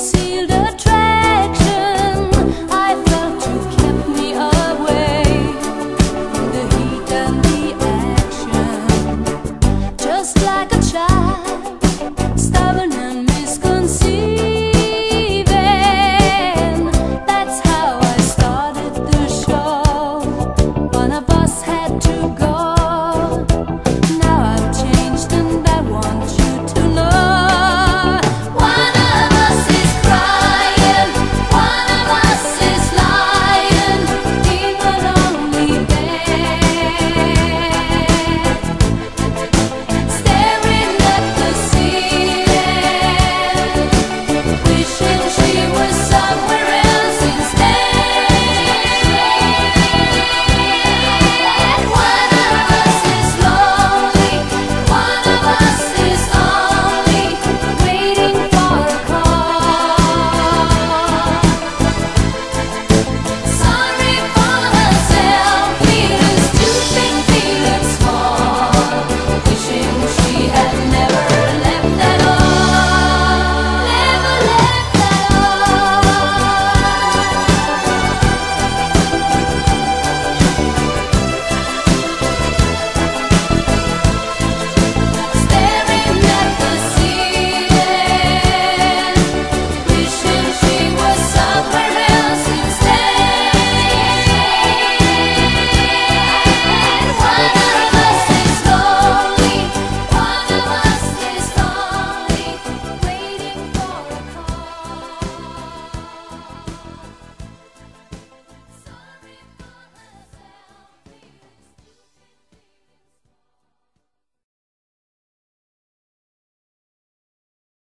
concealed